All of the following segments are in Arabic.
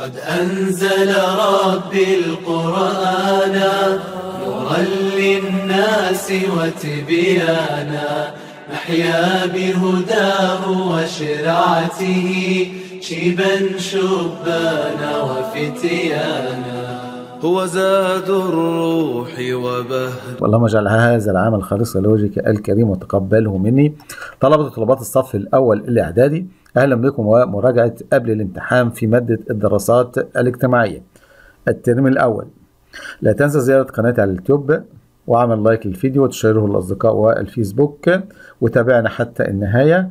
قد أنزل ربي القرآن نورا للناس وتبيانا نحيا بهداه وشرعته شيبا شبانا وفتيانا هو زاد الروح وبهج اللهم اجعل هذا العمل خالصا لوجهك الكريم وتقبله مني. طلبة وطلبات الصف الأول الإعدادي أهلا بكم ومراجعة قبل الامتحان في مادة الدراسات الاجتماعية. الترم الأول. لا تنسى زيارة قناتي على اليوتيوب وعمل like للفيديو و share ه للأصدقاء والفيسبوك وتابعنا حتى النهاية.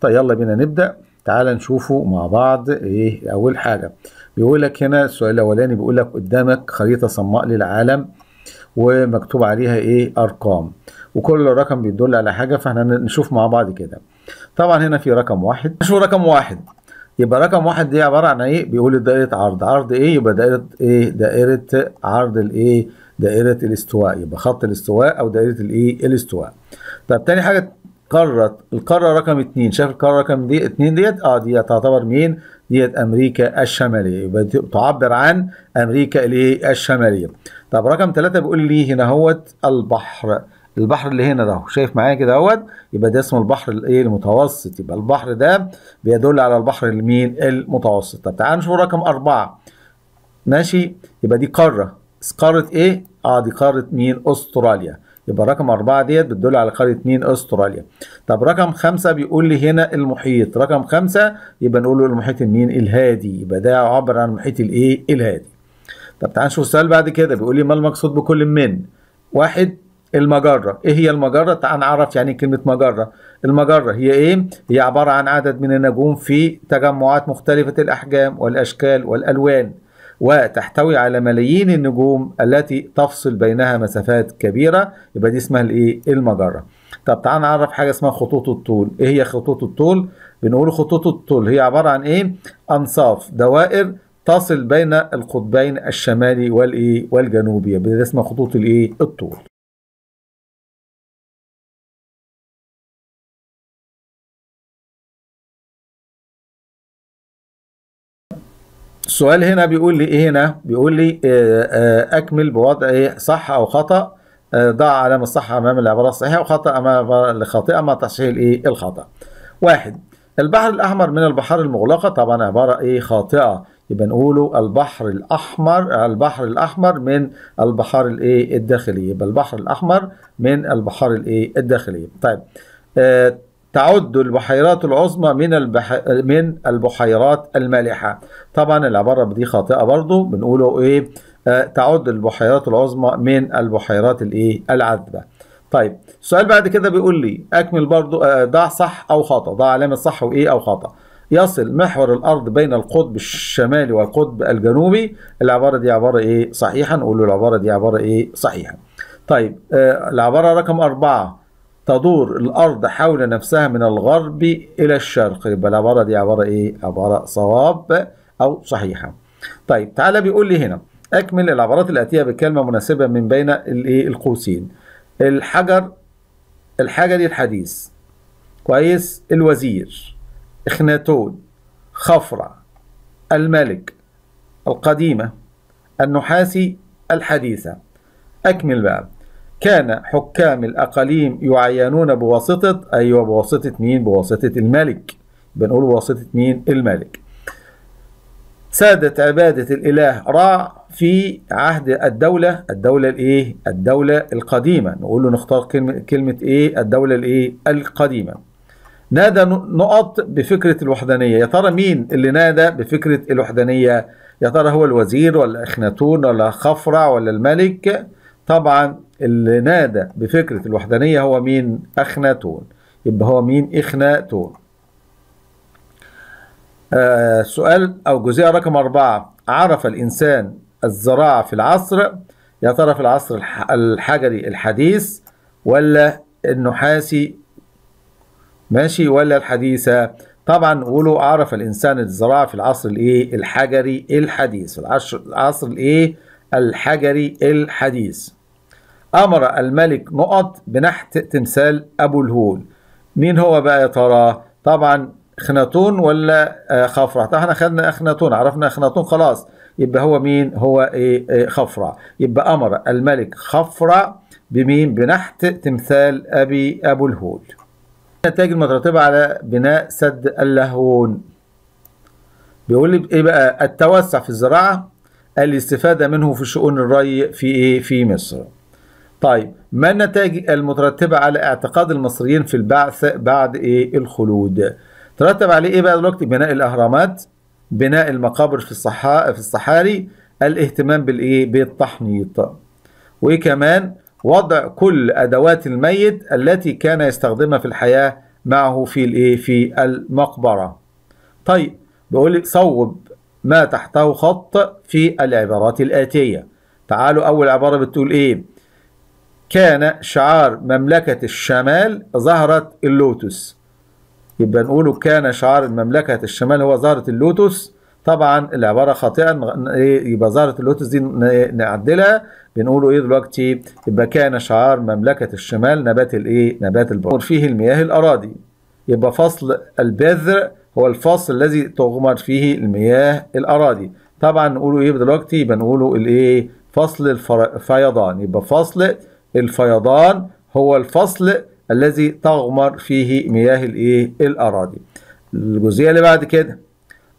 طيب يلا بينا نبدأ. تعال نشوفه مع بعض. إيه أول حاجة بيقول لك هنا السؤال الأولاني بيقول لك قدامك خريطة صماء للعالم ومكتوب عليها إيه؟ أرقام. وكل رقم بيدل على حاجة فإحنا نشوف مع بعض كده. طبعا هنا في رقم واحد. شو رقم واحد. يبقى رقم واحد دي عبارة عن إيه؟ بيقول دائرة عرض. عرض إيه؟ يبقى دائرة إيه؟ دائرة عرض الإيه؟ دائرة الاستواء. يبقى خط الاستواء أو دائرة الإيه؟ الاستواء. طب تاني حاجة قارة القارة رقم اتنين. شايف القارة رقم دي اتنين ديت؟ آه دي تعتبر مين؟ ديت أمريكا الشمالية. يبقى تعبر عن أمريكا الايه الشمالية. طب رقم ثلاثة بيقول لي هنا هوت البحر. البحر اللي هنا ده شايف معايا كده أهوت؟ يبقى ده اسمه البحر الايه المتوسط. يبقى البحر ده بيدل على البحر المين المتوسط. طب تعال نشوف رقم أربعة. ماشي؟ يبقى دي قارة. قارة إيه؟ آه دي قارة مين؟ أستراليا. يبقى رقم أربعة ديت بتدل على قارة مين؟ أستراليا. طب رقم خمسة بيقول لي هنا المحيط، رقم خمسة يبقى نقول له المحيط المين؟ الهادي، يبقى ده عبر عن المحيط الإيه؟ الهادي. طب تعال نشوف السؤال بعد كده بيقول لي ما المقصود بكل من؟ واحد المجرة، إيه هي المجرة؟ تعال نعرف يعني كلمة مجرة. المجرة هي إيه؟ هي عبارة عن عدد من النجوم في تجمعات مختلفة الأحجام والأشكال والألوان. وتحتوي على ملايين النجوم التي تفصل بينها مسافات كبيرة. يبقى دي اسمها الإيه؟ المجرة. طب تعال نعرف حاجة اسمها خطوط الطول. إيه هي خطوط الطول؟ بنقول خطوط الطول هي عبارة عن إيه؟ أنصاف دوائر تصل بين القطبين الشمالي والإيه؟ والجنوبي. يبقى ده اسمها خطوط الإيه؟ الطول. السؤال هنا بيقول لي إيه هنا؟ بيقول لي أكمل بوضع إيه صح أو خطأ. ضع علامة صح أمام العبارة الصحيحة وخطأ أمام الخاطئه مع تصحيح الإيه؟ الخطأ. واحد البحر الأحمر من البحار المغلقة. طبعا عبارة إيه؟ خاطئة. يبقى نقوله البحر الأحمر البحر الأحمر من البحار الإيه؟ الداخلية. يبقى البحر الأحمر من البحار الإيه؟ الداخلية. طيب آه تعد البحيرات العظمى من البح... من البحيرات المالحة. طبعا العبارة دي خاطئة برضو بنقوله إيه؟ آه تعد البحيرات العظمى من البحيرات الإيه؟ العذبة. طيب السؤال بعد كده بيقول لي أكمل برضو آه ضع صح أو خطأ؟ ضع علامة صح وإيه أو خطأ. يصل محور الأرض بين القطب الشمالي والقطب الجنوبي. العبارة دي عبارة إيه؟ صحيحة. نقول العبارة دي عبارة إيه؟ صحيحة. طيب آه العبارة رقم أربعة. تدور الأرض حول نفسها من الغرب إلى الشرق يبقى العبارة دي عبارة إيه؟ عبارة صواب أو صحيحة. طيب تعالى بيقول لي هنا أكمل العبارات الآتية بكلمة مناسبة من بين الإيه القوسين. الحجر الحجري الحديث كويس الوزير إخناتون خفرع الملك القديمة النحاسي الحديثة أكمل بقى كان حكام الأقاليم يعينون بواسطة أيوة بواسطة مين؟ بواسطة الملك بنقول بواسطة مين؟ الملك سادت عبادة الإله رع في عهد الدولة الدولة الإيه؟ الدولة القديمة نقول له نختار كلمة, كلمة إيه؟ الدولة الإيه؟ القديمة نادى نقط بفكرة الوحدانية يا ترى مين اللي نادى بفكرة الوحدانية يا ترى هو الوزير ولا إخناتون ولا خفرع ولا الملك طبعا اللي نادى بفكرة الوحدانية هو مين؟ أخناتون. يبقى هو مين؟ إخناتون. آه سؤال أو جزئية رقم أربعة. عرف الإنسان الزراعة في العصر؟ يا ترى في العصر الحجري الحديث ولا النحاسي؟ ماشي ولا الحديثة؟ طبعا نقولوا عرف الإنسان الزراعة في العصر الإيه؟ الحجري الحديث. العصر العصر الإيه؟ الحجري الحديث. أمر الملك نقط بنحت تمثال أبو الهول. مين هو بقى يا ترى؟ طبعا اخناتون ولا آه، خفرع طبعا إحنا خدنا اخناتون عرفنا اخناتون خلاص. يبقى هو مين؟ هو إيه؟ إيه خفرع يبقى أمر الملك خفرع بمين؟ بنحت تمثال أبي أبو الهول. النتائج المترتبة على بناء سد اللاهون بيقول لي إيه بقى؟ التوسع في الزراعة الاستفادة منه في شؤون الري في إيه؟ في مصر. طيب ما النتائج المترتبة على اعتقاد المصريين في البعث بعد إيه؟ الخلود. ترتب عليه إيه بقى دلوقتي؟ بناء الأهرامات بناء المقابر في الصحراء في الصحاري الاهتمام بالإيه؟ بالتحنيط. وايه كمان وضع كل أدوات الميت التي كان يستخدمها في الحياة معه في الإيه؟ في المقبرة. طيب بيقول لي صوب ما تحته خط في العبارات الآتية. تعالوا أول عبارة بتقول إيه؟ كان شعار مملكة الشمال زهرة اللوتس. يبقى نقوله كان شعار مملكة الشمال هو زهرة اللوتس. طبعا العبارة خاطئة. إيه يبقى زهرة اللوتس دي نعدلها. بنقوله إيه دلوقتي؟ يبقى كان شعار مملكة الشمال نبات الإيه؟ نبات البر فيه المياه الأراضي. يبقى فصل البذر هو الفصل الذي تغمر فيه المياه الأراضي. طبعا نقوله إيه دلوقتي؟ يبقى نقوله الإيه؟ فصل الفيضان. يبقى فصل الفيضان هو الفصل الذي تغمر فيه مياه الايه؟ الأراضي. الجزئية اللي بعد كده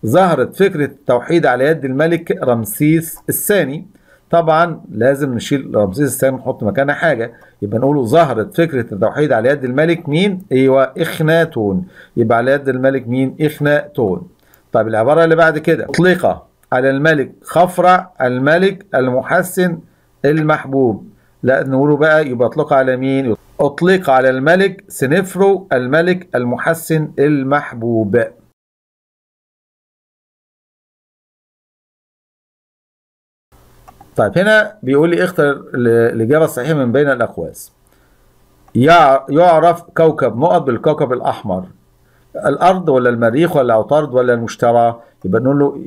ظهرت فكرة التوحيد على يد الملك رمسيس الثاني. طبعا لازم نشيل رمسيس الثاني نحط مكانها حاجة. يبقى نقوله ظهرت فكرة التوحيد على يد الملك مين؟ أيوه إخناتون. يبقى على يد الملك مين؟ إخناتون. طيب العبارة اللي بعد كده اطلق على الملك خفرع الملك المحسن المحبوب. لا نقوله بقى يبقى اطلق على مين؟ اطلق على الملك سنفرو الملك المحسن المحبوب. طيب هنا بيقول لي اختر ال- الإجابة الصحيحة من بين الأقواس. يع- يعرف كوكب نقط بالكوكب الأحمر. الأرض ولا المريخ ولا عطارد ولا المشتري؟ يبقى نقول له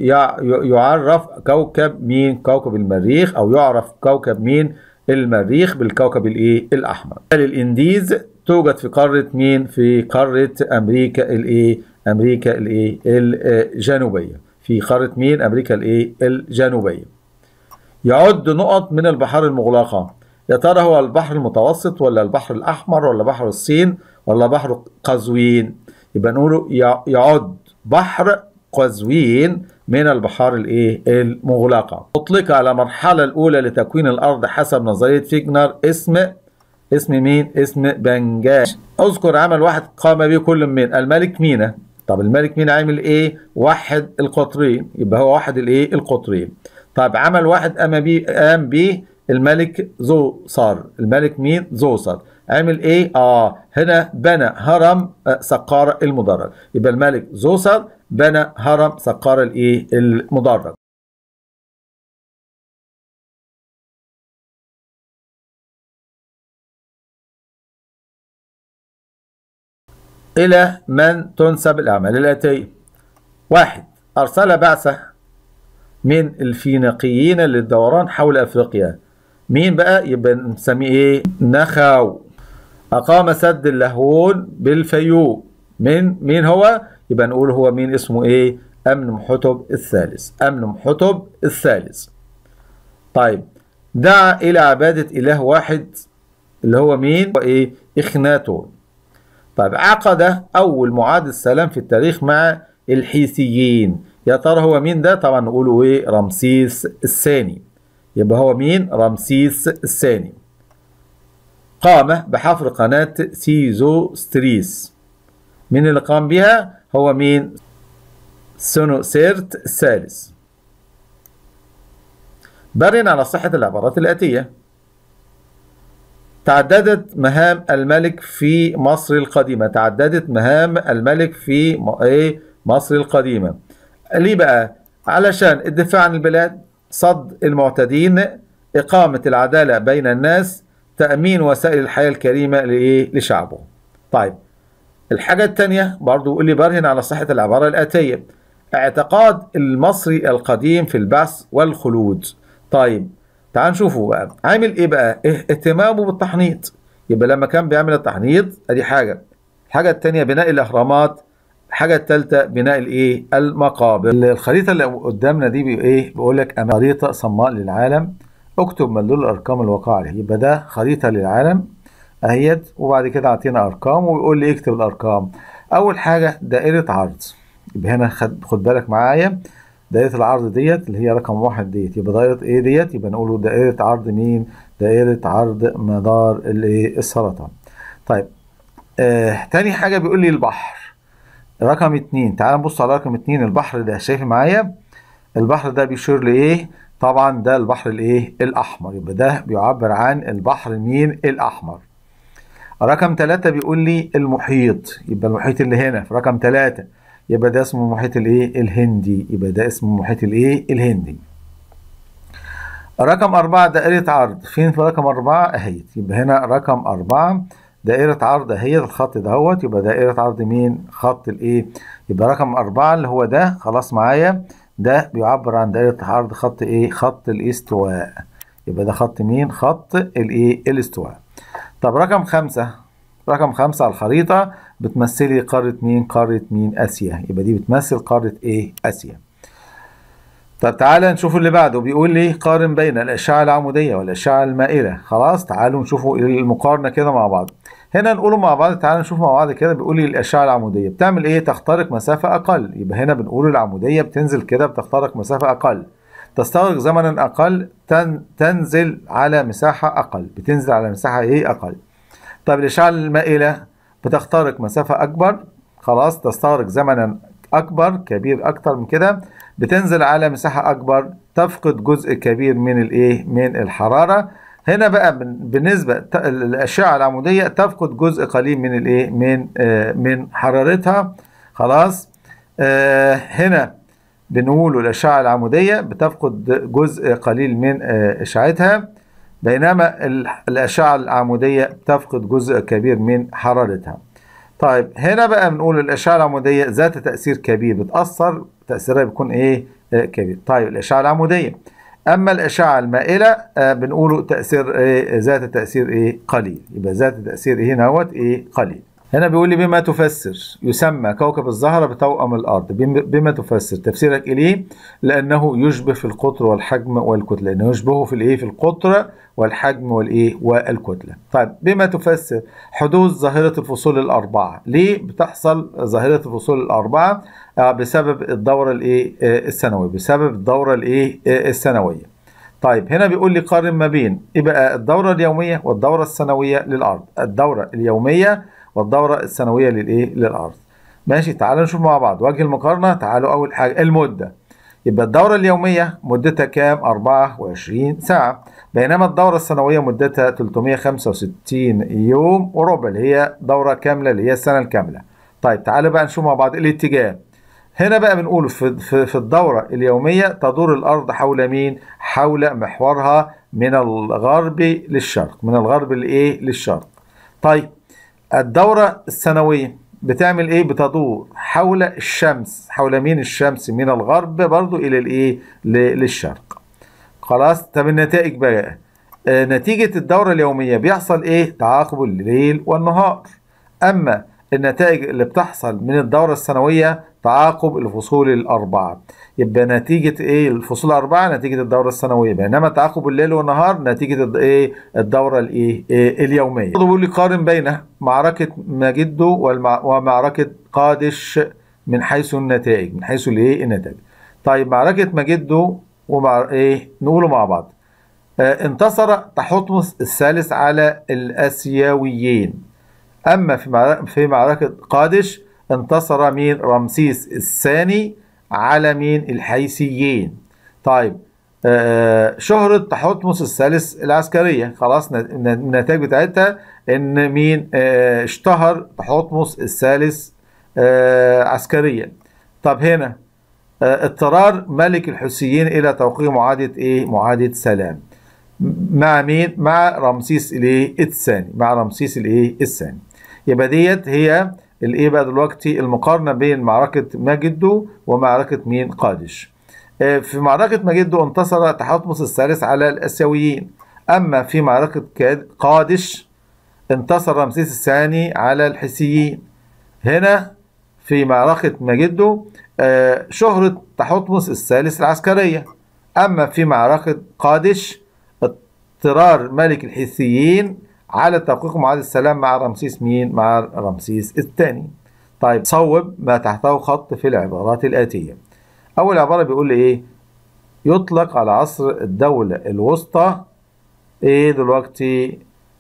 يعرف كوكب مين؟ كوكب المريخ أو يعرف كوكب مين؟ المريخ بالكوكب الإيه؟ الأحمر. الإنديز توجد في قارة مين؟ في قارة أمريكا الإيه؟ أمريكا الإيه؟ الجنوبية. في قارة مين؟ أمريكا الإيه؟ الجنوبية. يعد نقط من البحار المغلقة. يا ترى هو البحر المتوسط ولا البحر الأحمر ولا بحر الصين ولا بحر قزوين؟ يبقى نقوله يع- يعد بحر قزوين من البحار الايه؟ المغلقة. أطلق على المرحلة الأولى لتكوين الأرض حسب نظرية فيجنر اسم اسم مين؟ اسم بنجاش اذكر عمل واحد قام به كل من الملك مينا طب الملك مينا عامل إيه؟ وحد القطرين يبقى هو واحد الإيه؟ القطرين طب عمل واحد قام بيه قام بيه الملك زوسر الملك مين؟ زوسر عمل إيه؟ آه هنا بنى هرم آه، سقارة المدرج يبقى الملك زوسر بنى هرم سقارة الإيه؟ المدرج إلى من تنسب الأعمال. الآتية واحد. أرسل بعثة من الفينيقيين للدوران حول أفريقيا. مين بقى؟ يبقى نسميه إيه نخاو. أقام سد اللاهون بالفيوم من مين هو؟ يبقى نقول هو مين اسمه إيه؟ أمن محتب الثالث. أمن محتب الثالث. طيب. دعا إلى عبادة إله واحد اللي هو مين؟ وإيه إخناتون. طيب عقد أول معاهدة سلام في التاريخ مع الحيثيين. يا ترى هو مين ده؟ طبعا نقوله إيه؟ رمسيس الثاني. يبقى هو مين؟ رمسيس الثاني. قام بحفر قناة سيزوستريس مين اللي قام بها؟ هو مين؟ سنوسرت الثالث برهن على صحة العبارات الآتية. تعددت مهام الملك في مصر القديمة. تعددت مهام الملك في إيه؟ مصر القديمة. ليه بقى؟ علشان الدفاع عن البلاد صد المعتدين إقامة العدالة بين الناس تأمين وسائل الحياة الكريمة؟ لشعبه. طيب الحاجة التانية برضو يقول لي برهن على صحة العبارة الآتية. اعتقاد المصري القديم في البعث والخلود. طيب تعال نشوفه بقى. عامل إيه بقى؟ اه- اهتمامه بالتحنيط. يبقى لما كان بيعمل التحنيط أدي حاجة. الحاجة التانية بناء الأهرامات. الحاجة الثالثة بناء الإيه؟ المقابر. الخريطة اللي قدامنا دي إيه؟ بيقول لك أنا خريطة صماء للعالم. اكتب مدلول الأرقام الواقعة عليه. يبقى ده خريطة للعالم أهيت. وبعد كده أعطينا أرقام ويقول لي اكتب الأرقام. أول حاجة دائرة عرض. يبقى هنا خد بالك معايا. دائرة العرض ديت اللي هي رقم واحد ديت. يبقى دائرة إيه ديت يبقى نقوله دائرة عرض مين؟ دائرة عرض مدار الايه السرطان. طيب آه تاني حاجة بيقول لي البحر. رقم اتنين تعال نبص على رقم اتنين البحر ده شايف معايا؟ البحر ده بيشير لإيه؟ طبعا ده البحر الايه الأحمر. يبقى ده بيعبر عن البحر مين؟ الأحمر. رقم ثلاثة بيقول لي المحيط. يبقى المحيط اللي هنا. في رقم ثلاثة يبقى ده اسمه المحيط الايه؟ الهندي. يبقى ده اسمه المحيط الايه؟ الهندي. رقم أربعة دائرة عرض. فين في رقم أربعة؟ أهيت. يبقى هنا رقم أربعة دائرة عرض أهيت الخط دهوت يبقى دائرة عرض مين؟ خط الايه؟ يبقى رقم أربعة اللي هو ده. خلاص معايا. ده بيعبر عن دائرة عرض خط إيه؟ خط الاستواء. يبقى ده خط مين؟ خط الايه؟ الاستواء. طب رقم خمسة. رقم خمسة على الخريطة. بتمثلي قارة مين؟ قارة مين؟ آسيا. يبقى دي بتمثل قارة إيه آسيا. طب تعالى نشوف اللي بعده. بيقول لي قارن بين الأشعة العمودية والأشعة المائلة. خلاص تعالوا نشوفوا المقارنة كده مع بعض. هنا نقوله مع بعض تعالى نشوف مع بعض كده. بيقول لي الأشعة العمودية. بتعمل إيه؟ تخترق مسافة أقل. يبقى هنا بنقول العمودية بتنزل كده بتخترق مسافة أقل. تستغرق زمنا أقل تن تنزل على مساحة أقل. بتنزل على مساحة إيه؟ أقل. طب الأشعة المائلة؟ بتخترق مسافة أكبر. خلاص تستغرق زمنا أكبر كبير أكتر من كده. بتنزل على مساحة أكبر تفقد جزء كبير من الإيه؟ من الحرارة. هنا بقى بالنسبة الأشعة العمودية تفقد جزء قليل من الإيه؟ من آه من حرارتها. خلاص آه هنا بنقول الأشعة العمودية بتفقد جزء قليل من آه إشعتها بينما الأشعة العمودية بتفقد جزء كبير من حرارتها. طيب هنا بقى بنقول الأشعة العمودية ذات تأثير كبير بتأثر تأثيرها بيكون إيه؟ آه كبير. طيب الأشعة العمودية. أما الأشعة المائلة آه بنقوله تأثير إيه؟ ذات تأثير إيه؟ قليل. يبقى ذات تأثير إيه نوت إيه؟ قليل. هنا بيقول لي بما تفسر يسمى كوكب الزهرة بتوأم الأرض. بما تفسر تفسيرك إليه لأنه يشبه في القطر والحجم والكتلة لأنه يشبهه في الإيه؟ في القطر والحجم والإيه؟ والكتلة. طيب بما تفسر حدوث ظاهرة الفصول الأربعة. ليه بتحصل ظاهرة الفصول الأربعة؟ آه بسبب الدورة الإيه؟ آه السنوية بسبب الدورة الإيه؟ آه السنوية. طيب هنا بيقول لي قارن ما بين إيه بقى الدورة اليومية والدورة السنوية للأرض. الدورة اليومية والدورة السنوية للإيه؟ للأرض. ماشي تعالوا نشوف مع بعض. وجه المقارنة تعالوا أول حاجة المدة. يبقى الدورة اليومية مدتها كام؟ 24 ساعة. بينما الدورة السنوية مدتها 365 يوم وربع اللي هي دورة كاملة اللي هي السنة الكاملة. طيب تعالوا بقى نشوف مع بعض الاتجاه. هنا بقى بنقول في, في, في الدورة اليومية تدور الأرض حول مين؟ حول محورها من الغرب للشرق. من الغرب لإيه؟ للشرق. طيب الدورة السنوية بتعمل إيه؟ بتدور حول الشمس حول مين الشمس؟ من الغرب برضو إلى الإيه؟ للشرق. خلاص؟ طب النتائج بقى. آه نتيجة الدورة اليومية بيحصل إيه؟ تعاقب الليل والنهار. أما النتائج اللي بتحصل من الدورة السنوية تعاقب الفصول الأربعة. يبقى نتيجة إيه؟ الفصول الأربعة نتيجة الدورة السنوية. بينما تعاقب الليل والنهار نتيجة إيه؟ الدورة الإيه إيه؟ اليومية. بيقول لي قارن بين معركة مجدو. ومعركة قادش من حيث النتائج. من حيث الإيه؟ النتائج. طيب معركة مجدو ومع إيه؟ نقوله مع بعض. آه انتصر تحتمس الثالث على الآسيويين. أما في في معركة قادش انتصر مين؟ رمسيس الثاني على مين؟ الحيثيين. طيب آه شهرة تحتمس الثالث العسكرية. خلاص النتائج بتاعتها إن مين؟ آه اشتهر تحتمس الثالث آه عسكريا. طب هنا آه اضطرار ملك الحوثيين إلى توقيع معاهدة إيه؟ معاهدة سلام. مع مين؟ مع رمسيس الإيه؟ الثاني. مع رمسيس الإيه؟ الثاني. يبقى ديت هي الإيه بقى دلوقتي؟ المقارنة بين معركة ماجدو ومعركة مين؟ قادش. في معركة ماجدو انتصر تحتمس الثالث على الأسيويين. أما في معركة قادش انتصر رمسيس الثاني على الحسيين هنا في معركة مجدو آه، شهرة تحتمس الثالث العسكرية. أما في معركة قادش اضطرار ملك الحيثيين على تحقيق معاهدة السلام مع رمسيس مين؟ مع رمسيس الثاني طيب صوب ما تحته خط في العبارات الآتية أول عبارة بيقول لي إيه؟ يطلق على عصر الدولة الوسطى إيه دلوقتي؟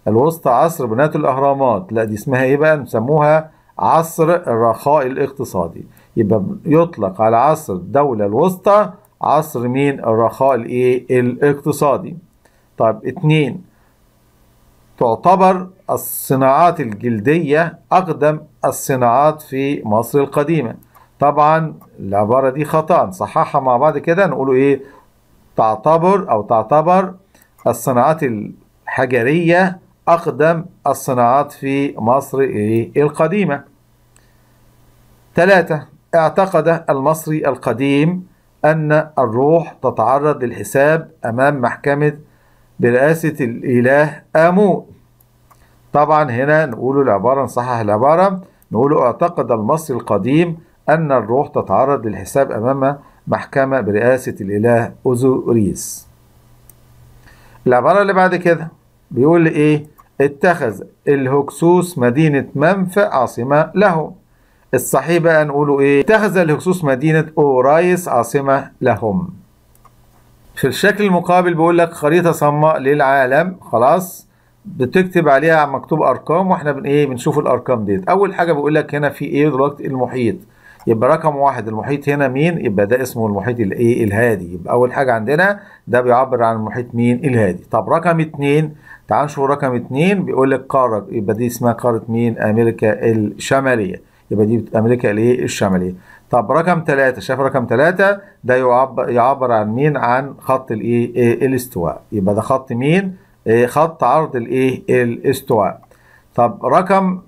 الوسطى عصر بناة الأهرامات لا دي اسمها إيه بقى؟ نسموها عصر الرخاء الاقتصادي يبقى يطلق على عصر الدولة الوسطى عصر مين؟ الرخاء الإيه؟ الاقتصادي طيب اتنين تعتبر الصناعات الجلدية أقدم الصناعات في مصر القديمة. طبعا العبارة دي خطأ. نصححها مع بعض كده نقوله إيه تعتبر أو تعتبر الصناعات الحجرية أقدم الصناعات في مصر إيه القديمة. ثلاثة اعتقد المصري القديم أن الروح تتعرض للحساب أمام محكمة برئاسة الإله آمون طبعا هنا نقول العبارة نصحح العبارة. نقول اعتقد المصري القديم أن الروح تتعرض للحساب أمام محكمة برئاسة الإله أوزوريس. العبارة اللي بعد كده بيقول إيه؟ اتخذ الهكسوس مدينة منف عاصمة له. الصحيح بقى نقوله إيه؟ اتخذ الهكسوس مدينة أورايس عاصمة لهم. في الشكل المقابل بيقول لك خريطة صماء للعالم خلاص؟ بتكتب عليها مكتوب أرقام وإحنا بن إيه بنشوف الأرقام ديت. أول حاجة بيقول لك هنا في إيه دلوقتي؟ المحيط. يبقى رقم واحد المحيط هنا مين؟ يبقى ده اسمه المحيط الإيه؟ الهادي. يبقى أول حاجة عندنا ده بيعبر عن المحيط مين؟ الهادي. طب رقم اتنين تعال نشوف رقم اتنين. بيقول لك قارة يبقى دي اسمها قارة مين؟ أمريكا الشمالية. يبقى دي أمريكا الإيه؟ الشمالية. طب رقم ثلاثة شايف رقم ثلاثة ده يعبر يعبر عن مين؟ عن خط الإيه؟ إيه الاستواء. يبقى ده خط مين؟ إيه خط عرض الإيه؟ الاستواء. طب رقم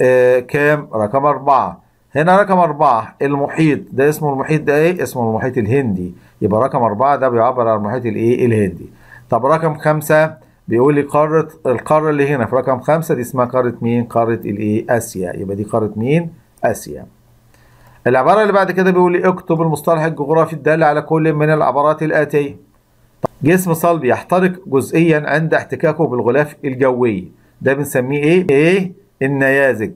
إيه كام؟ رقم أربعة. هنا رقم أربعة المحيط. ده اسمه المحيط ده إيه؟ اسمه المحيط الهندي. يبقى رقم أربعة ده بيعبر عن المحيط الإيه؟ الهندي. طب رقم خمسة بيقول لي قارة القارة اللي هنا في رقم خمسة دي اسمها قارة مين؟ قارة الايه آسيا. يبقى دي قارة مين؟ آسيا. العبارة اللي بعد كده بيقول لي اكتب المصطلح الجغرافي الدال على كل من العبارات الآتية. جسم صلب يحترق جزئيا عند احتكاكه بالغلاف الجوي. ده بنسميه إيه؟ إيه؟ النيازك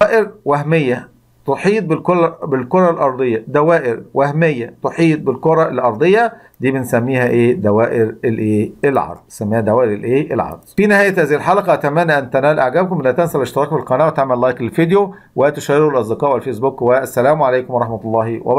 دوائر وهمية تحيط بالكرة بالكرة الأرضية. دوائر وهمية تحيط بالكرة الأرضية. دي بنسميها إيه؟ دوائر الإيه؟ العرض. نسميها دوائر الإيه؟ العرض. في نهاية هذه الحلقة أتمنى أن تنال إعجابكم. لا تنسى الاشتراك في القناة وتعمل لايك للفيديو. وتشيره للأصدقاء والفيسبوك. والسلام عليكم ورحمة الله وبركاته.